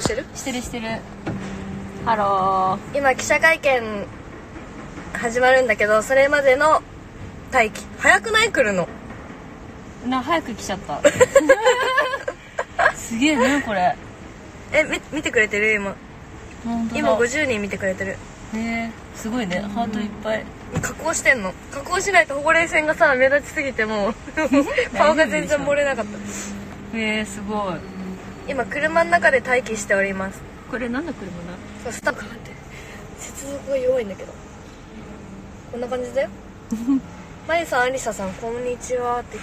してる？してるしてる。ハロ今記者会見始まるんだけどそれまでの待機。早くない？来るの。ーな早く来ちゃった。すげえねこれ。えみ見てくれてる？今。今50人見てくれてる。へえすごいね。ハートいっぱい。加工してんの。加工しないとほうれい線がさ目立ちすぎてもう。顔が全然漏れなかった。へえすごい今車の中で待機しております。これ何の車だ？そうスタッフ待って。接続が弱いんだけど。こんな感じだよ。マリさんアリサさんこんにちはって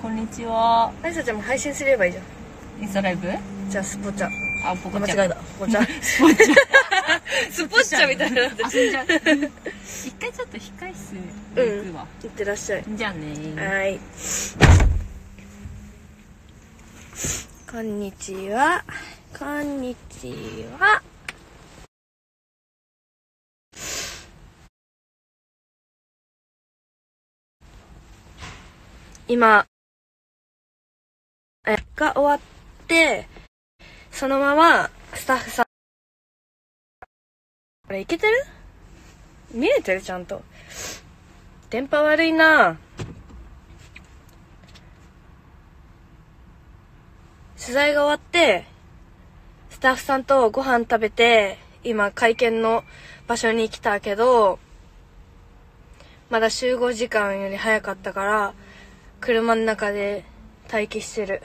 こんにちは。アリサちゃんも配信すればいいじゃん。インスタライブ？じゃあスポチャ。あポコ間違えた。スポチャ。スポチャ。スポッチャみたいになって一回ちょっと控え室に行くわ、いってらっしゃい。じゃあねはいこんにちは。こんにちは。今えが終わってそのままスタッフさんこれいけてる？見えてる？ちゃんと。電波悪いな。取材が終わってスタッフさんとご飯食べて今会見の場所に来たけどまだ集合時間より早かったから車の中で待機してる。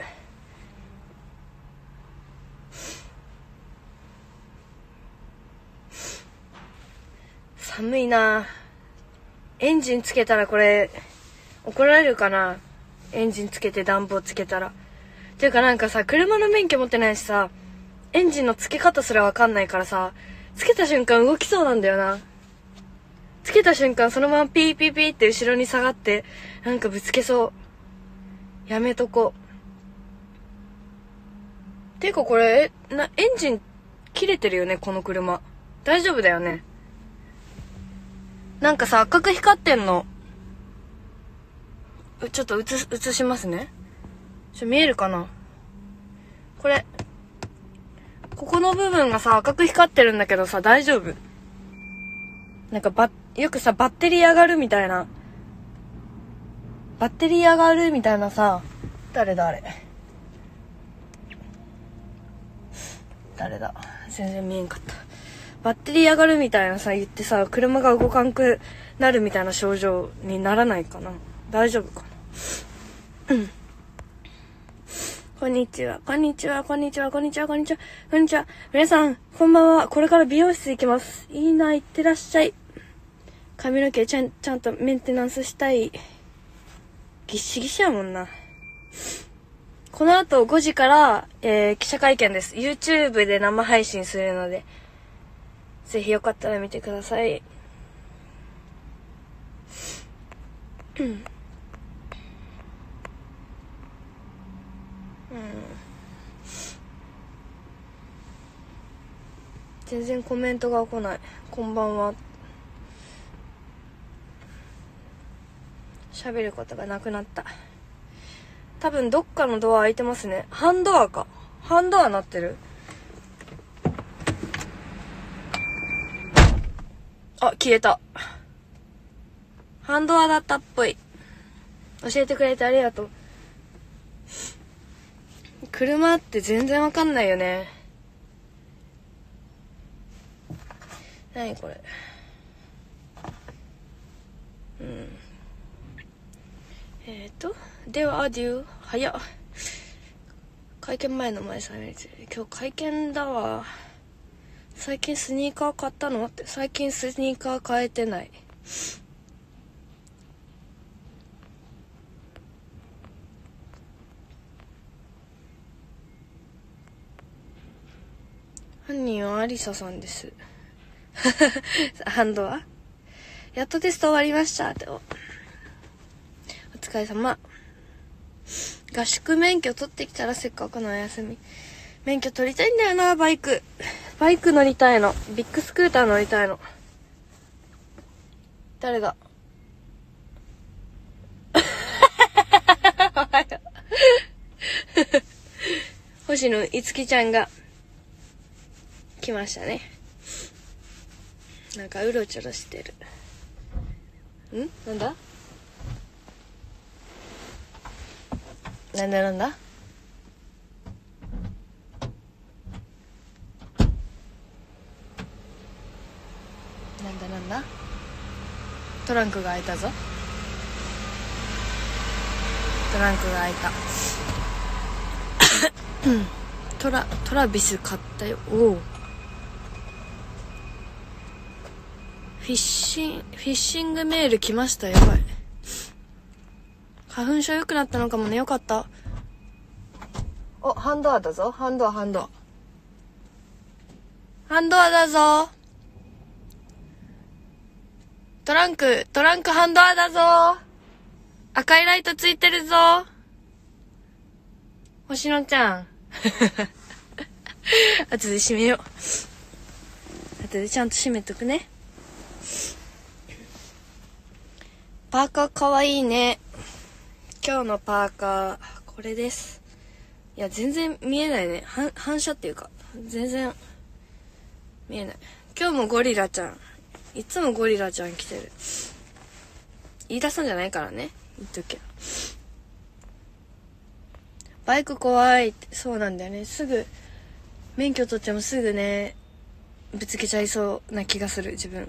寒いな。エンジンつけたらこれ怒られるかな？エンジンつけて暖房つけたら。ていうかなんかさ車の免許持ってないしさエンジンのつけ方すらわかんないからさつけた瞬間動きそうなんだよな。つけた瞬間そのままピーピーピーって後ろに下がってなんかぶつけそう。やめとこ。うていうかこれなエンジン切れてるよねこの車。大丈夫だよね。なんかさ、赤く光ってんの。ちょっと映、映しますね。ちょ、見えるかな？これ。ここの部分がさ、赤く光ってるんだけどさ、大丈夫？なんかば、よくさ、バッテリー上がるみたいな。バッテリー上がるみたいなさ、誰だあれ？誰だ？全然見えんかった。バッテリー上がるみたいなさ、言ってさ、車が動かんくなるみたいな症状にならないかな？大丈夫かな？うん。こんにちは、こんにちは、こんにちは、こんにちは、こんにちは、こんにちは。皆さん、こんばんは。これから美容室行きます。いいな、行ってらっしゃい。髪の毛ちゃん、ちゃんとメンテナンスしたい。ぎっしぎしやもんな。この後5時から、えー、記者会見です。YouTube で生配信するので、ぜひよかったら見てください。うん。全然コメントが来ない。こんばんは。喋ることがなくなった。多分どっかのドア開いてますね。半ドアか。半ドアなってるあ、消えた。ハンドアだったっぽい。教えてくれてありがとう。車って全然わかんないよね。なにこれ。うん。えっ、ー、と、では、アデュー、早っ。会見前の前さん今日会見だわ。最近スニーカー買ったのって最近スニーカー買えてない犯人はアリサさんです。ハンドは？やっとテスト終わりました。おお疲れ様。合宿免許取ってきたらせっかくのお休み。免許取りたいんだよなバイク。バイク乗りたいの。ビッグスクーター乗りたいの。誰だ？星野いつきちゃんが。来ましたね。なんかうろちょろしてる。ん？なんだ？なんだなんだ？なんだなんだ？トランクが開いたぞ。トランクが開いた。トラトラビス買ったよ。おおフィッシンフィッシングメール来ました。やばい。花粉症良くなったのかもね。よかった。おハンドアだぞ。ハンドアハンドア。ハンドアだぞ。トランクトランクハンドアだぞ。赤いライトついてるぞ。星野ちゃん。後で閉めよう。後でちゃんと閉めとくねパーカーかわいいね。今日のパーカーこれです。いや全然見えないね。反射っていうか全然見えない。今日もゴリラちゃん。いつもゴリラちゃん来てる。言い出すんじゃないからね。言っとけ。バイク怖いって。そうなんだよね。すぐ免許取ってもすぐねぶつけちゃいそうな気がする自分。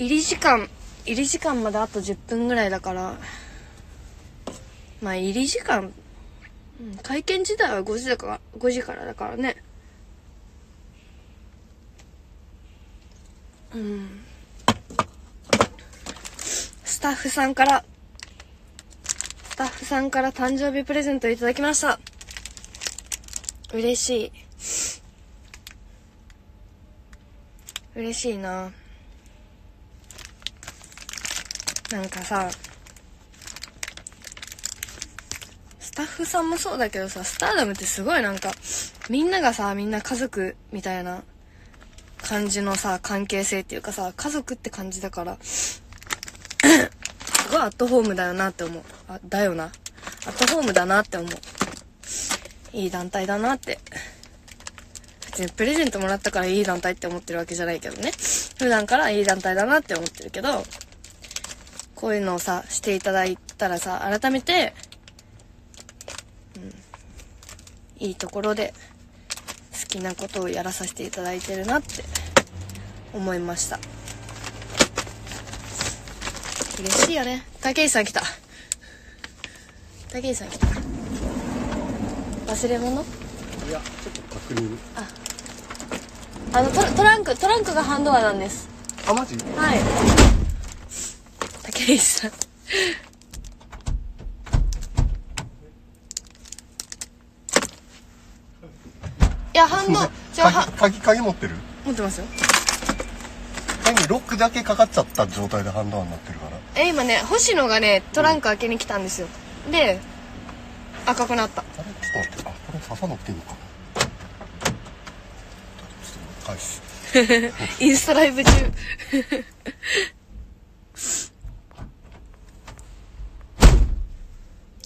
入り時間入り時間まであと10分ぐらいだから。まあ入り時間、会見自体は5時だから5時からだからね。うん。スタッフさんからスタッフさんから誕生日プレゼントいただきました。嬉しい。嬉しいな。なんかさスタッフさんもそうだけどさスターダムってすごいなんかみんながさみんな家族みたいな感じのさ関係性っていうかさ家族って感じだからすごいアットホームだよなって思う。あだよな。アットホームだなって思う。いい団体だなって。別にプレゼントもらったからいい団体って思ってるわけじゃないけどね。普段からいい団体だなって思ってるけどこういうのをさしていただいたらさ改めて、うん、いいところで好きなことをやらさせていただいてるなって思いました。嬉しいよね。武井さん来た。武井さん来た。忘れ物？いやちょっと確認。あのトラトランクトランクがハンドアなんです。あマジ？はい武井さんいやハンドじゃあは鍵鍵鍵持ってる？持ってますよ。鍵ロックだけかかっちゃった状態でハンドアになってるから。え今ね星野がねトランク開けに来たんですよ。で赤くなった。あれ？ちょっと待って。あこれ刺さなくていいのか。なちょっと返す。インスタライブ中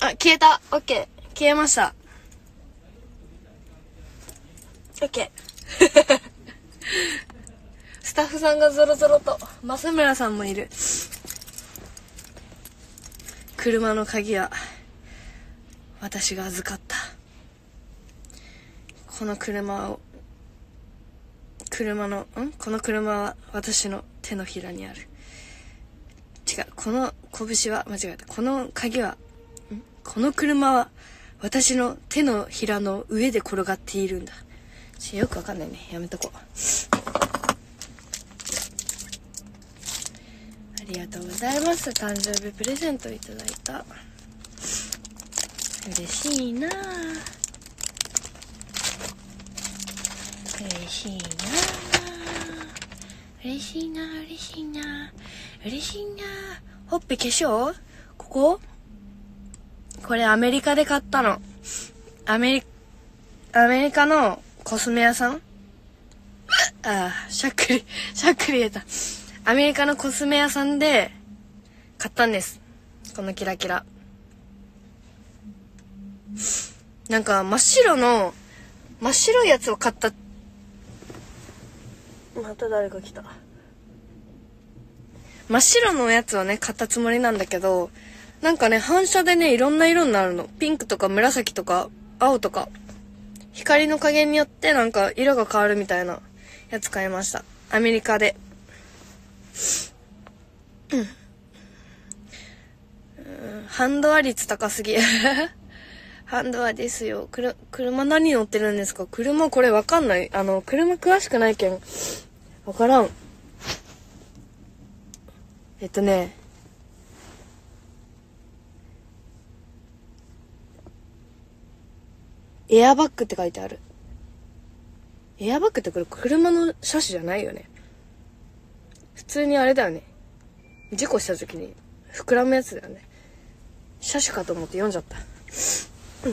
あ消えた。オッケー消えました。オッケースタッフさんがゾロゾロと増村さんもいる。車の鍵は私が預かった。この車を車のん？この車は私の手のひらにある。違う。この拳は間違えた。この鍵はこの車は私の手のひらの上で転がっているんだ。よくわかんないね。やめとこう。ありがとうございます。誕生日プレゼントいただいた。嬉しいな。嬉しいな。嬉しいな嬉しいな。嬉しいな。ほっぺ化粧？ここ？これアメリカで買ったの。アメリアメリカのコスメ屋さん？ああしゃっくりしゃっくり出た。アメリカのコスメ屋さんで買ったんです。このキラキラ。なんか真っ白の、真っ白いやつを買った。また誰か来た。真っ白のやつをね、買ったつもりなんだけど、なんかね、反射でね、いろんな色になるの。ピンクとか紫とか、青とか。光の加減によってなんか色が変わるみたいなやつ買いました。アメリカで。うん。ハンドア率高すぎ。ハンドアですよ。くる、車何乗ってるんですか？車これわかんない。あの、車詳しくないけん。わからん。えっとね。エアバッグって書いてある。エアバッグってこれ車の車種じゃないよね。普通にあれだよね。事故した時に膨らむやつだよね。車種かと思って読んじゃった。うん。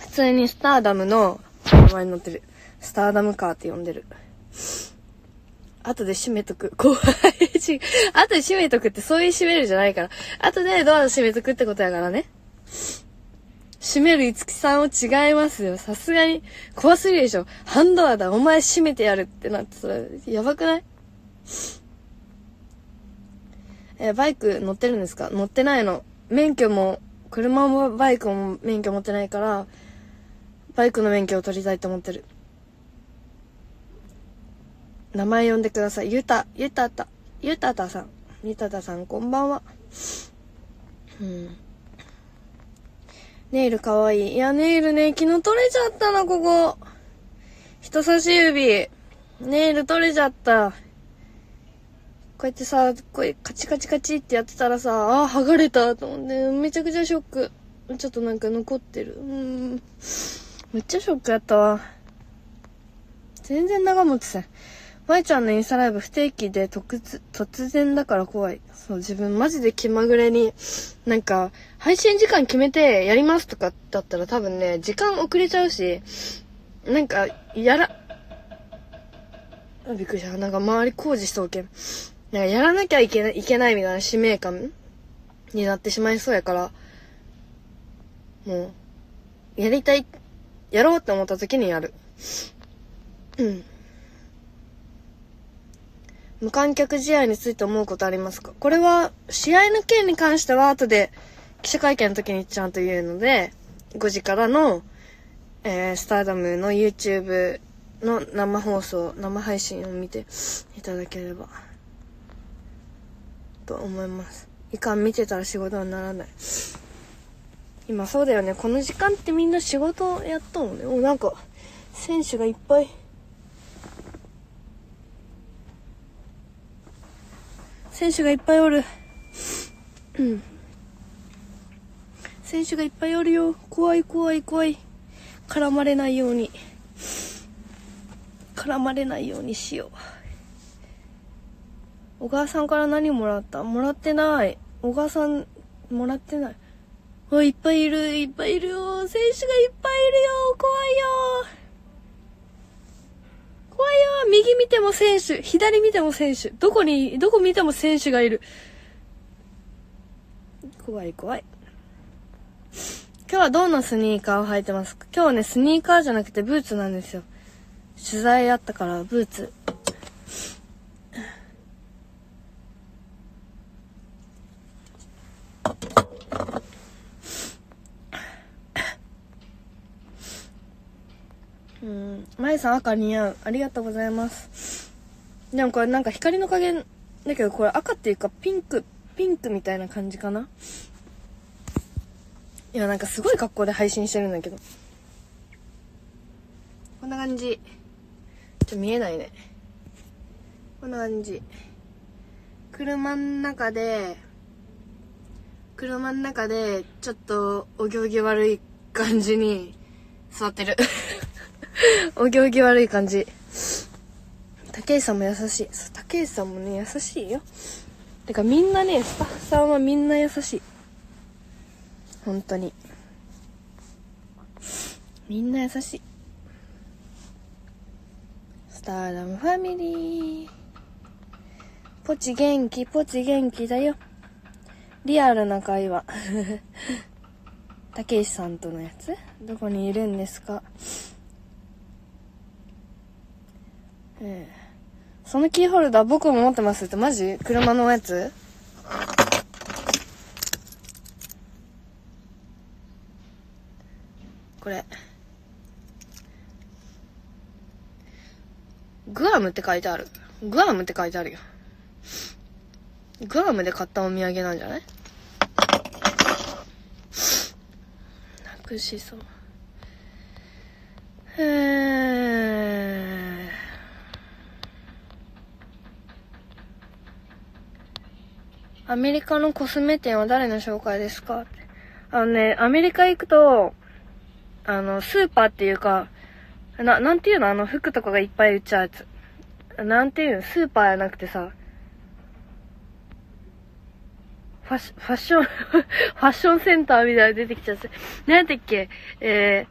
普通にスターダムの名前に載ってる。スターダムカーって呼んでる。後で閉めとく。怖いし。後で閉めとくってそういう閉めるじゃないから。後でドア閉めとくってことやからね。閉めるいつきさんは違いますよ。さすがに怖すぎるでしょ。ハンドアだ。お前閉めてやるってなってそれ、やばくない？え、バイク乗ってるんですか？乗ってないの。免許も、車もバイクも免許持ってないから、バイクの免許を取りたいと思ってる。名前呼んでください。ゆた、ゆたた、ゆたたさん。ゆたたさん、こんばんは。うん。ネイルかわいい。いや、ネイルね、昨日取れちゃったな、ここ。人差し指。ネイル取れちゃった。こうやってさ、こうカチカチカチってやってたらさ、あー、剥がれたと思って、めちゃくちゃショック。ちょっとなんか残ってる。うん。めっちゃショックやったわ。全然長持ちせん。まいちゃんのインスタライブ不定期で突突然だから怖い。そう、自分マジで気まぐれに、なんか、配信時間決めてやりますとかだったら多分ね、時間遅れちゃうし、なんか、やら、びっくりした。なんか周り工事しとうけ。なんかやらなきゃいけない、いけないみたいな使命感になってしまいそうやから、もう、やりたい、やろうって思った時にやる。うん。無観客試合について思うことありますか？これは、試合の件に関しては後で記者会見の時にちゃんと言うので、5時からの、えー、スターダムの YouTube の生放送、生配信を見ていただければ、と思います。いかん見てたら仕事にならない。今そうだよね。この時間ってみんな仕事やっとんね。お、なんか、選手がいっぱい。選手がいっぱいおる。うん。選手がいっぱいおるよ。怖い怖い怖い。絡まれないように。絡まれないようにしよう。小川さんから何もらった？もらってない。小川さん、もらってない。あ、いっぱいいる、いっぱいいるよ。選手がいっぱいいるよ。怖いよ。怖いよ。右見ても選手、左見ても選手。どこに、どこ見ても選手がいる。怖い怖い。今日はどんなスニーカーを履いてますか？今日はね、スニーカーじゃなくてブーツなんですよ。取材あったから、ブーツ。うん。まゆさん赤似合う。ありがとうございます。でもこれなんか光の加減、だけどこれ赤っていうかピンク、ピンクみたいな感じかないや、なんかすごい格好で配信してるんだけど。こんな感じ。ちょっと見えないね。こんな感じ。車の中で、車の中で、ちょっとお行儀悪い感じに座ってる。お行儀悪い感じ。竹内さんも優しい。そう、竹内さんもね、優しいよ。てかみんなね、スタッフさんはみんな優しい。本当に。みんな優しい。スターダムファミリー。ポチ元気、ポチ元気だよ。リアルな会話。たけしさんとのやつ？どこにいるんですか？ええそのキーホルダー僕も持ってますってマジ？車のやつ？これ。グアムって書いてある。グアムって書いてあるよ。グアムで買ったお土産なんじゃない？なくしそう。へー。アメリカのコスメ店は誰の紹介ですか？あのね、アメリカ行くと、あの、スーパーっていうか、な、なんていうの？あの服とかがいっぱい売っちゃうやつ。なんていうの？スーパーじゃなくてさ、ファッシファッション、ファッションセンターみたいな出てきちゃって。なんだっけ？え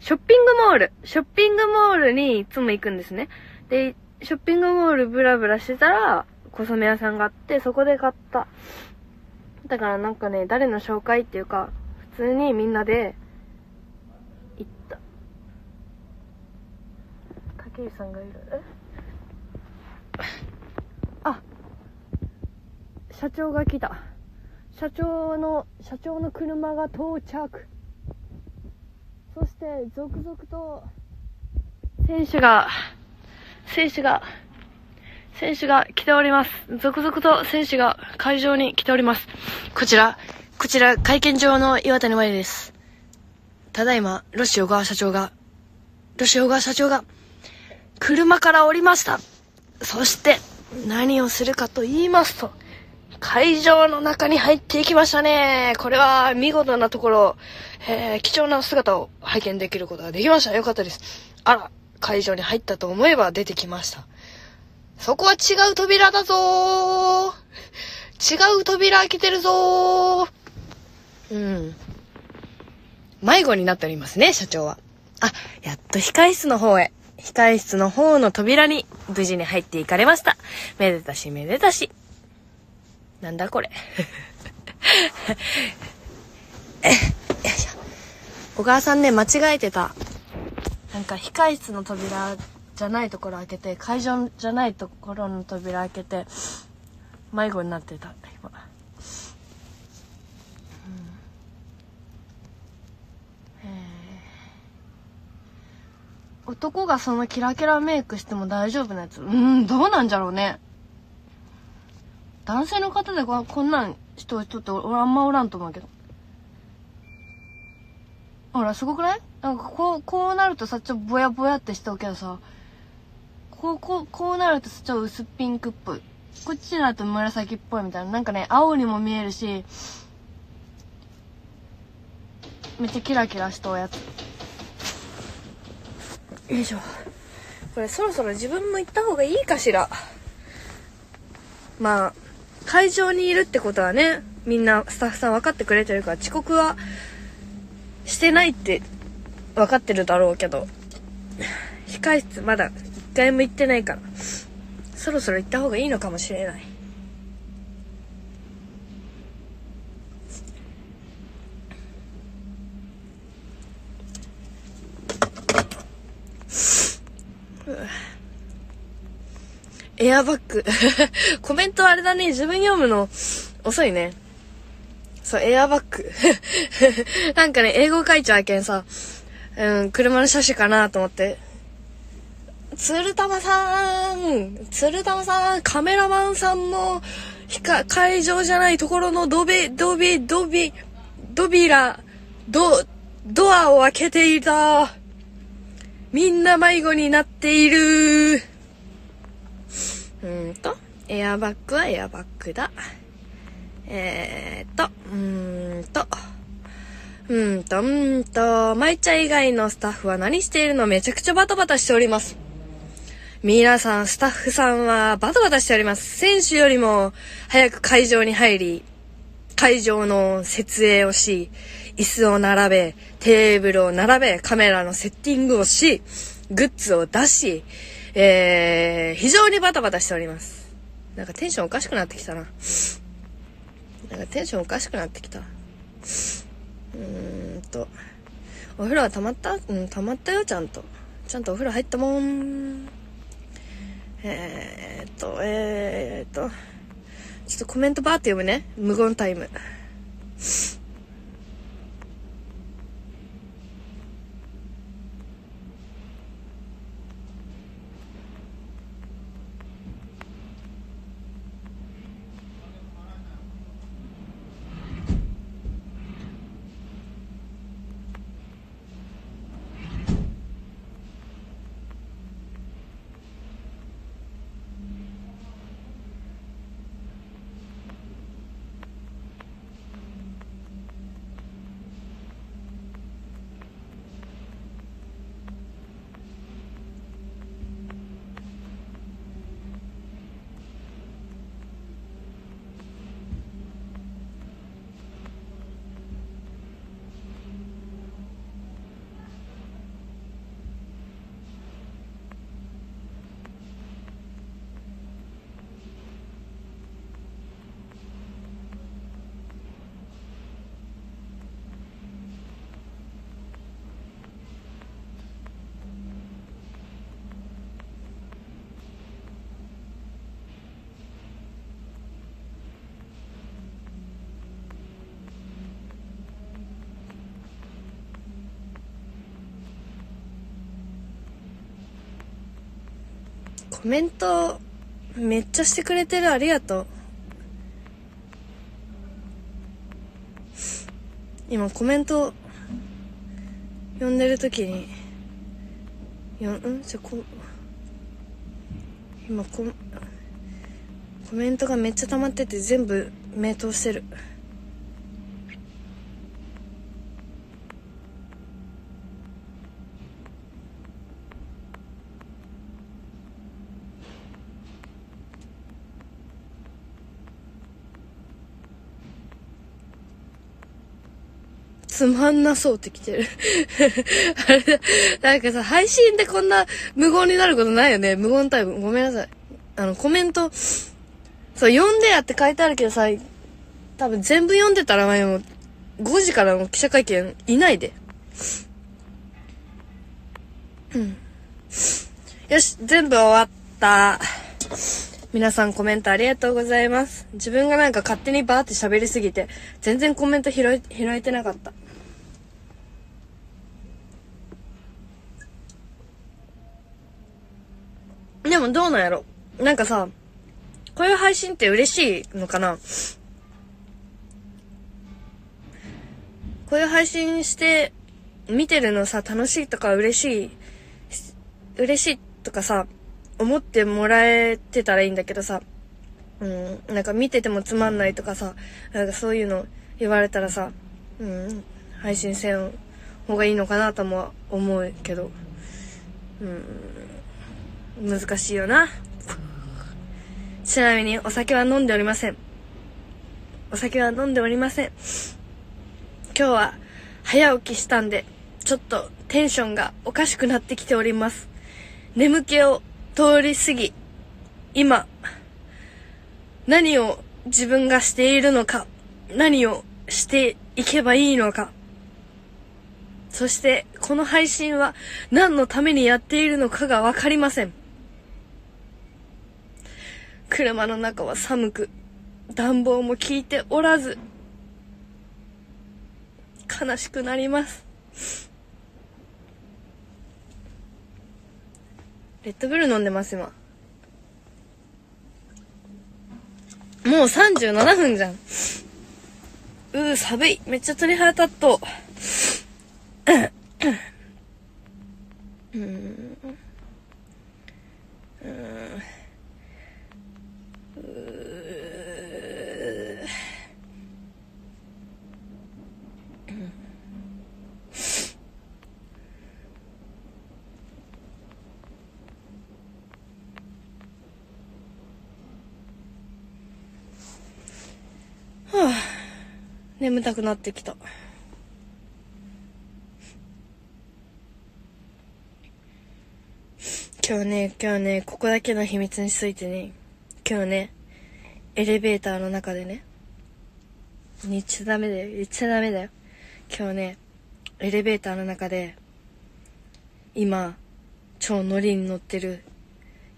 ー、ショッピングモール。ショッピングモールにいつも行くんですね。で、ショッピングモールブラブラしてたら、コスメ屋さんがあって、そこで買った。だからなんかね、誰の紹介っていうか、普通にみんなで、行った。竹内さんがいる。え？あ、社長が来た。社長の、社長の車が到着。そして、続々と、選手が、選手が、選手が来ております。続々と選手が会場に来ております。こちら、こちら、会見場の岩谷真理です。ただいま、ロシオ川社長が、ロシオ川社長が、車から降りました。そして、何をするかと言いますと、会場の中に入っていきましたね。これは見事なところ、えー、貴重な姿を拝見できることができました。よかったです。あら、会場に入ったと思えば出てきました。そこは違う扉だぞー違う扉開けてるぞーうん。迷子になっておりますね、社長は。あ、やっと控室の方へ。控室の方の扉に無事に入っていかれました。めでたしめでたし。なんだこれ。え、よいしょ。小川さんね、間違えてた。なんか控室の扉じゃないところ開けて、会場じゃないところの扉開けて、迷子になってた、今。男がそのキラキラメイクしても大丈夫なやつ。うん、どうなんじゃろうね。男性の方でここんなん人人って俺あんまおらんと思うけど。ほら、すごくない？なんかこう、こうなるとさ、ちょっとぼやぼやってしておけどさ、こう、こう、こうなるとちょっと薄ピンクっぽい。こっちになると紫っぽいみたいな。なんかね、青にも見えるし、めっちゃキラキラしたおやつ。よいしょ。これそろそろ自分も行った方がいいかしら。まあ、会場にいるってことはね、みんなスタッフさん分かってくれてるから遅刻はしてないって分かってるだろうけど、控室まだ回も行ってないから、そろそろ行った方がいいのかもしれない。エアバッグ。コメントあれだね。自分読むの遅いね。そう、エアバッグ。なんかね、英語書いちゃうけんさ、うん、車の車種かなと思って。鶴玉さん鶴玉さんカメラマンさんも、ひか、会場じゃないところのドビ、ドビ、ドビ、ドビラ、ド、ドアを開けていた。みんな迷子になっている。うんと、エアバッグはエアバッグだ。えー、っと、うーんと、うんと、うんと、舞ちゃん以外のスタッフは何しているの？めちゃくちゃバタバタしております。皆さん、スタッフさんはバタバタしております。選手よりも早く会場に入り、会場の設営をし、椅子を並べ、テーブルを並べ、カメラのセッティングをし、グッズを出し、えー、非常にバタバタしております。なんかテンションおかしくなってきたな。なんかテンションおかしくなってきた。うーんと。お風呂は溜まった？うん、溜まったよ、ちゃんと。ちゃんとお風呂入ったもん。えー、っと、えー、っと。ちょっとコメントバーって読むね。無言タイム。コメントめっちゃしてくれてるありがとう。今コメント読んでる時によん？じゃこ今ココメントがめっちゃ溜まってて全部目通してる。つまんなそうって来てる。あれだ、なんかさ、配信でこんな無言になることないよね。無言タイム。ごめんなさい。あの、コメント、そう、読んでやって書いてあるけどさ、多分全部読んでたら前も、5時からの記者会見いないで。うん。よし、全部終わった。皆さんコメントありがとうございます。自分がなんか勝手にバーって喋りすぎて、全然コメント拾え、拾えてなかった。でもどうなんやろ？なんかさ、こういう配信って嬉しいのかな？こういう配信して見てるのさ、楽しいとか嬉しい、嬉しいとかさ、思ってもらえてたらいいんだけどさ、うん、なんか見ててもつまんないとかさ、なんかそういうの言われたらさ、うん、配信せん方がいいのかなとも思うけど、うん、難しいよな。ちなみにお酒は飲んでおりません。お酒は飲んでおりません。今日は早起きしたんで、ちょっとテンションがおかしくなってきております。眠気を通り過ぎ、今、何を自分がしているのか、何をしていけばいいのか、そして、この配信は何のためにやっているのかがわかりません。車の中は寒く、暖房も効いておらず、悲しくなります。レッドブル飲んでます、今。もう37分じゃん。うー、寒い。めっちゃ鳥肌立っとう。ん。うん。うーはあ、眠たくなってきた。今日ね、今日ね、ここだけの秘密にしといてね、今日ね、エレベーターの中でね、言っちゃダメだよ。言っちゃダメだよ。今日ね、エレベーターの中で、今、超ノリに乗ってる、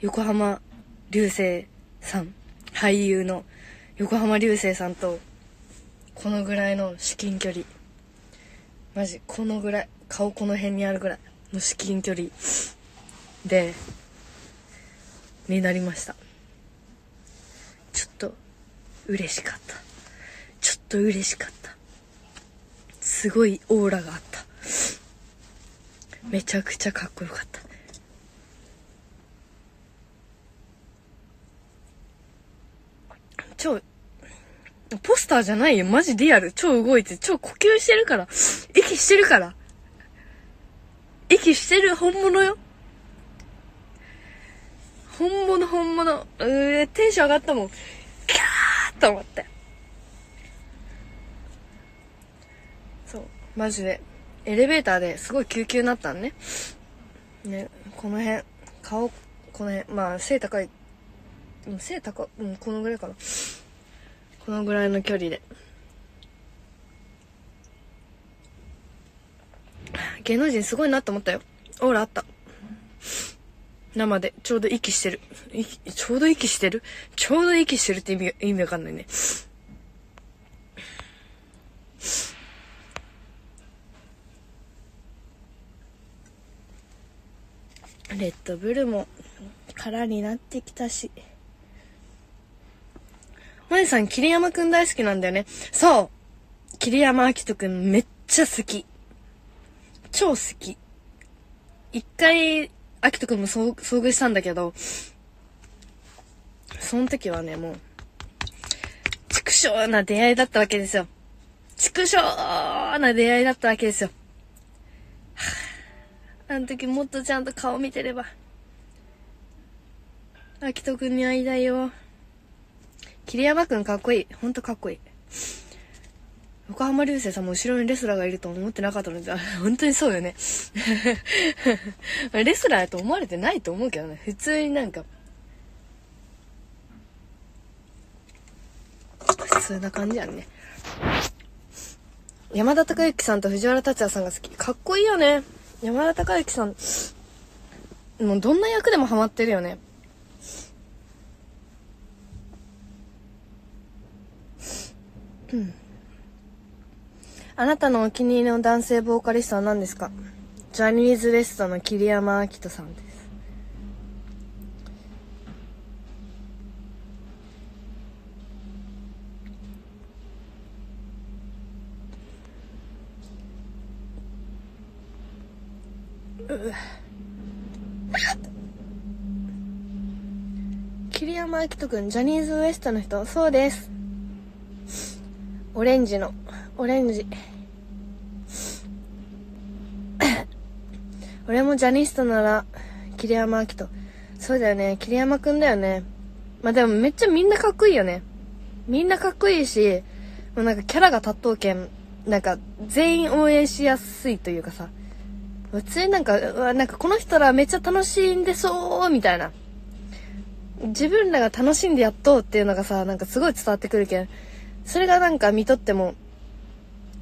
横浜流星さん、俳優の横浜流星さんと、このぐらいの至近距離。マジ、このぐらい、顔この辺にあるぐらいの至近距離で、になりました。ちょっと、嬉しかった。ちょっと嬉しかった。すごいオーラがあった。めちゃくちゃかっこよかった。超、ポスターじゃないよ。マジリアル。超動いて、超呼吸してるから。息してるから。息してる本物よ。本物本物。うー、テンション上がったもん。キャーと思って。そう、マジで。エレベーターですごい救急になったんね。ね、この辺、顔、この辺、まあ背高い、背高、うん、このぐらいかな。このぐらいの距離で。芸能人すごいなと思ったよ。オーラあった。生で、ちょうど息してる。ちょうど息してる？ちょうど息してるって意味、意味わかんないね。レッドブルも空になってきたし。まゆさん、桐山くん大好きなんだよね。そう桐山明人くんめっちゃ好き。超好き。一回、アキトくんも遭遇したんだけど、その時はね、もう、畜生な出会いだったわけですよ。畜生な出会いだったわけですよ。あの時もっとちゃんと顔見てれば。アキトくんに会いたいよ。桐山くんかっこいい。ほんとかっこいい。横浜流星さんも後ろにレスラーがいると思ってなかったので、本当にそうよね。レスラーと思われてないと思うけどね。普通になんか、普通な感じやんね。山田孝之さんと藤原竜也さんが好き。かっこいいよね。山田孝之さん、もうどんな役でもハマってるよね。うん。あなたのお気に入りの男性ボーカリストは何ですか？ジャニーズ WEST の桐山明人さんです。う桐山明人くん、ジャニーズ WEST の人そうです。オレンジの、オレンジ。俺もジャニストなら、桐山明人。そうだよね、桐山くんだよね。まあでもめっちゃみんなかっこいいよね。みんなかっこいいし、もうなんかキャラが立っとうけん、なんか全員応援しやすいというかさ、普通になんか、うわなんかこの人らめっちゃ楽しんでそう、みたいな。自分らが楽しんでやっとうっていうのがさ、なんかすごい伝わってくるけん。それがなんか見とっても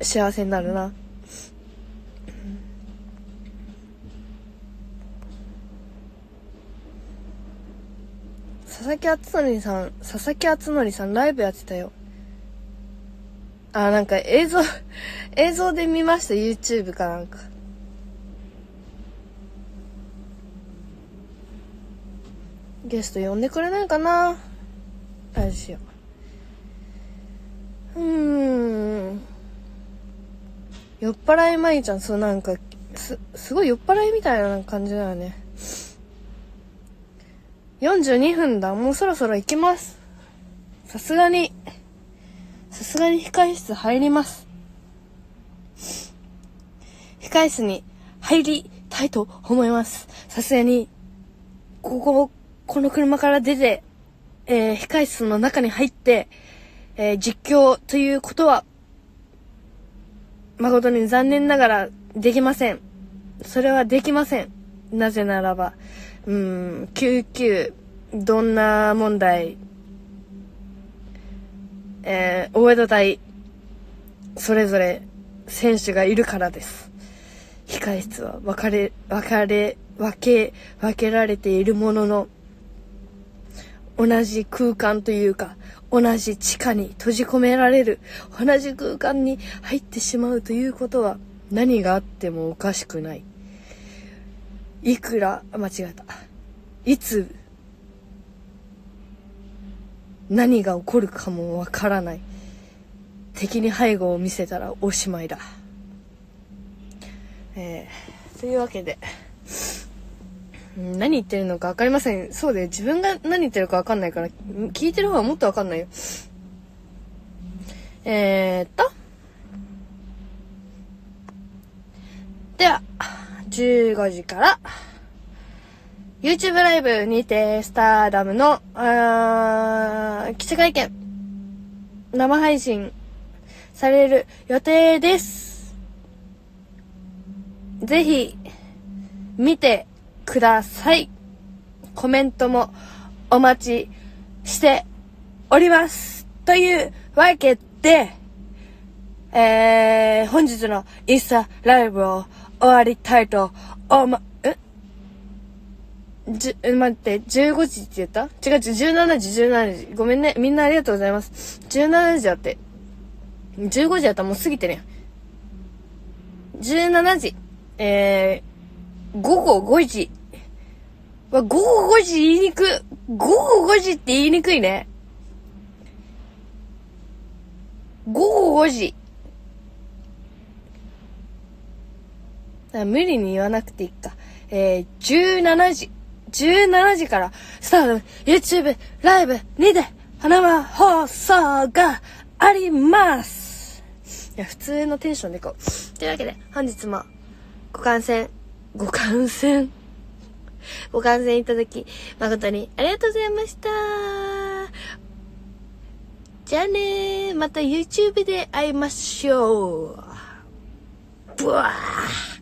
幸せになるな。佐々木敦則さん、佐々木敦則さんライブやってたよ。あ、なんか映像、映像で見ました、YouTube かなんか。ゲスト呼んでくれないかな？あれしよう。ーん。酔っ払いまいちゃん、そうなんか、す、すごい酔っ払いみたいな感じだよね。42分だ。もうそろそろ行きます。さすがに、さすがに控室入ります。控室に入りたいと思います。さすがに、ここ、この車から出て、えー、控室の中に入って、えー実況ということは、誠に残念ながらできません。それはできません。なぜならば、うん、救急、どんな問題、えー、大江戸隊それぞれ選手がいるからです。控室は分かれ、分かれ、分け、分けられているものの、同じ空間というか、同じ地下に閉じ込められる、同じ空間に入ってしまうということは、何があってもおかしくない。いくら、間違えた。いつ、何が起こるかもわからない。敵に背後を見せたらおしまいだ。えー、というわけで、何言ってるのかわかりません。そうで、自分が何言ってるかわかんないから、聞いてる方はもっとわかんないよ。えーっと。では、15時から、YouTube ライブにて、スターダムの、あー記者会見、生配信される予定です。ぜひ、見てください。コメントもお待ちしております。というわけで、えー、本日のインスタライブを終わりたいと思う、え？じゅ、待って、15時って言った？違う違う、17時、17時。ごめんね。みんなありがとうございます。17時だって。15時だったらもう過ぎてるやん。17時。えー、午後5時。わ、午後5時言いにく。午後5時って言いにくいね。午後5時。あ無理に言わなくていいか。えー、17時。17時から、スタート、YouTube ライブにて、生放送があります。いや、普通のテンションでいこう。というわけで、本日も、ご観戦、ご観戦、ご観戦いただき、誠にありがとうございました。じゃあねー、また YouTube で会いましょう。ブワー